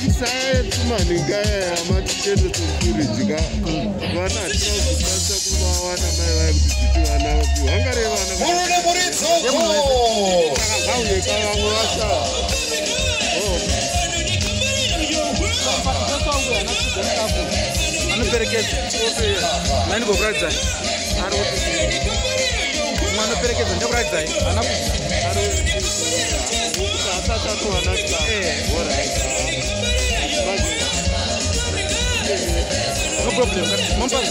tisaetumani ngaya yamatitende sokuridi ka vana hatina kuzokwanisa kuvawana mai vaya kuti titi vana vangare vana murune muri dzokoakaeka vamwe vasa anoperekeza ndekuradzai anaaaaaaa problemu, mam pan.